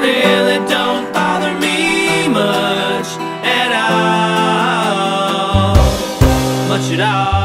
really don't bother me much at all. Much at all.